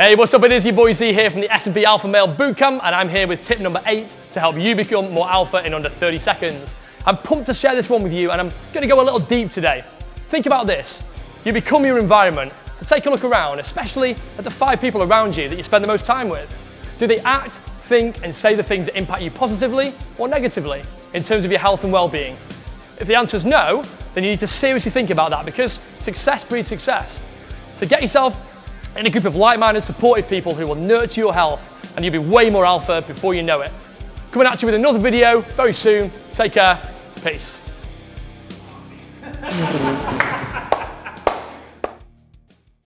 Hey, what's up? It is your boy Z here from the S&P Alpha Male Bootcamp, and I'm here with tip number eight to help you become more alpha in under 30 seconds. I'm pumped to share this one with you, and I'm going to go a little deep today. Think about this. You become your environment, so take a look around, especially at the five people around you that you spend the most time with. Do they act, think, and say the things that impact you positively or negatively in terms of your health and well-being? If the answer is no, then you need to seriously think about that because success breeds success. So get yourself in a group of like-minded, supportive people who will nurture your health and you'll be way more alpha before you know it. Coming at you with another video very soon. Take care. Peace.